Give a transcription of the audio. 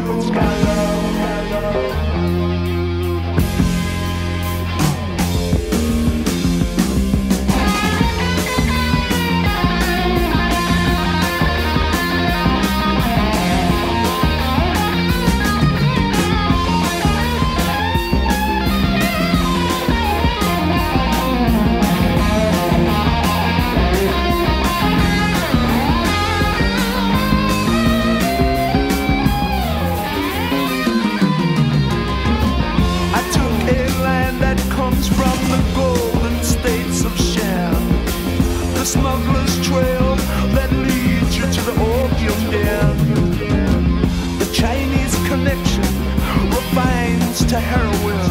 blue sky. smuggler's trail that leads you to the opium den. The Chinese connection refines to heroin.